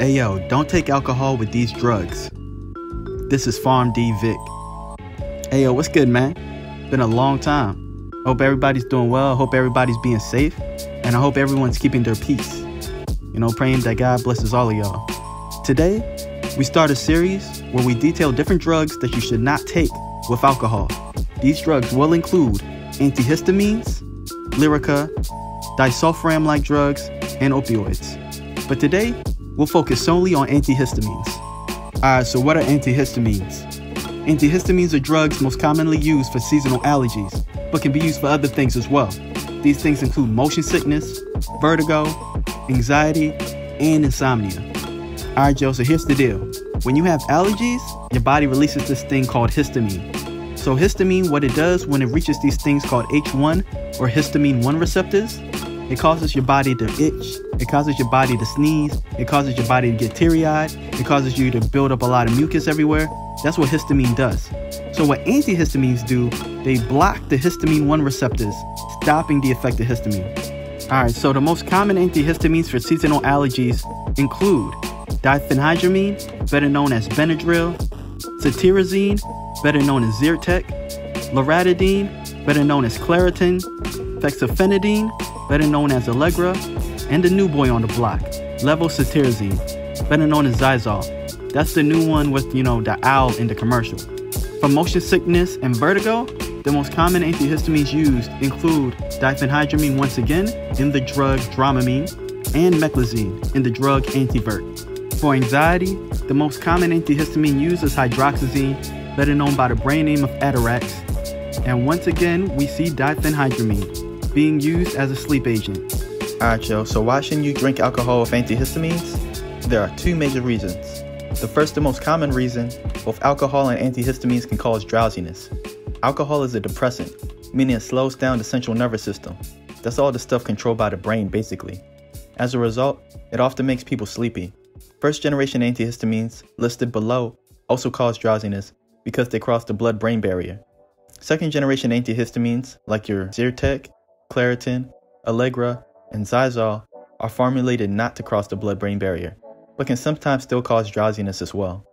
Hey yo, don't take alcohol with these drugs. This is PharmD Vic. Hey yo, what's good, man? Been a long time. Hope everybody's doing well. Hope everybody's being safe. And I hope everyone's keeping their peace. You know, praying that God blesses all of y'all. Today, we start a series where we detail different drugs that you should not take with alcohol. These drugs will include antihistamines, Lyrica, disulfiram like drugs, and opioids. But today, we'll focus solely on antihistamines. Alright, so what are antihistamines? Antihistamines are drugs most commonly used for seasonal allergies, but can be used for other things as well. These things include motion sickness, vertigo, anxiety, and insomnia. Alright, Joe, so here's the deal. When you have allergies, your body releases this thing called histamine. So, histamine, what it does when it reaches these things called H1 or histamine 1 receptors, it causes your body to itch, it causes your body to sneeze, it causes your body to get teary eyed, it causes you to build up a lot of mucus everywhere. That's what histamine does. So, what antihistamines do, they block the histamine 1 receptors, stopping the effect of histamine. Alright, so the most common antihistamines for seasonal allergies include diphenhydramine, better known as Benadryl, cetirizine, better known as Zyrtec, loratadine, better known as Claritin, fexofenadine, better known as Allegra, and the new boy on the block, levocetirizine, better known as Xyzal. That's the new one with, you know, the owl in the commercial. For motion sickness and vertigo, the most common antihistamines used include diphenhydramine once again in the drug Dramamine and meclizine in the drug Antivert. For anxiety, the most common antihistamine used is hydroxyzine, better known by the brand name of Atarax. And once again, we see diphenhydramine being used as a sleep agent. Alright, yo, so why shouldn't you drink alcohol with antihistamines? There are two major reasons. The first and most common reason, both alcohol and antihistamines can cause drowsiness. Alcohol is a depressant, meaning it slows down the central nervous system. That's all the stuff controlled by the brain, basically. As a result, it often makes people sleepy. First generation antihistamines, listed below, also cause drowsiness because they cross the blood brain barrier. Second generation antihistamines, like your Zyrtec, Claritin, Allegra, and Xyzal, are formulated not to cross the blood brain barrier, but can sometimes still cause drowsiness as well.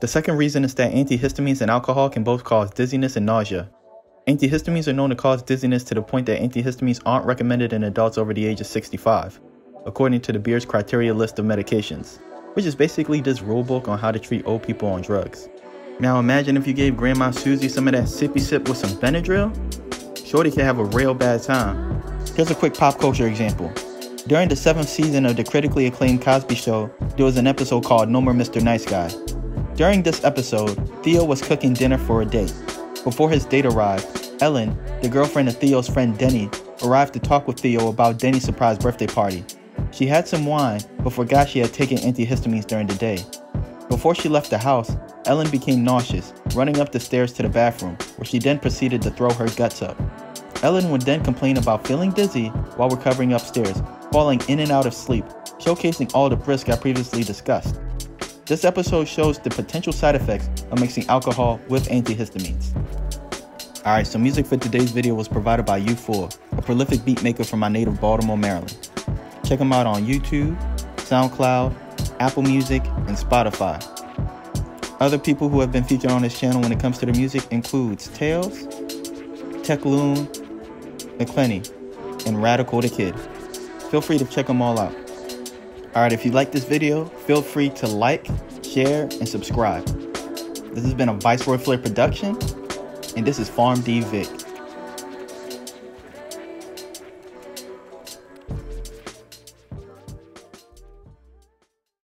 The second reason is that antihistamines and alcohol can both cause dizziness and nausea. Antihistamines are known to cause dizziness to the point that antihistamines aren't recommended in adults over the age of 65, according to the Beers criteria list of medications which is basically this rulebook on how to treat old people on drugs. Now imagine if you gave Grandma Susie some of that sippy sip with some Benadryl. Shorty could have a real bad time. Here's a quick pop culture example. During the seventh season of the critically acclaimed Cosby Show, there was an episode called No More Mr. Nice Guy. During this episode, Theo was cooking dinner for a date. Before his date arrived, Ellen, the girlfriend of Theo's friend Denny, arrived to talk with Theo about Denny's surprise birthday party. She had some wine, but forgot she had taken antihistamines during the day. Before she left the house, Ellen became nauseous, running up the stairs to the bathroom, where she then proceeded to throw her guts up. Ellen would then complain about feeling dizzy while recovering upstairs, falling in and out of sleep, showcasing all the risk I previously discussed. This episode shows the potential side effects of mixing alcohol with antihistamines. Alright, so music for today's video was provided by eu-IV, a prolific beat maker from my native Baltimore, Maryland. Check them out on YouTube, SoundCloud, Apple Music, and Spotify. Other people who have been featured on this channel when it comes to the music includes Tails, Techloon, McClenny, and Radical the Kid. Feel free to check them all out. Alright, if you like this video, feel free to like, share, and subscribe. This has been a Viceroy Flair production, and this is PharmD Vic.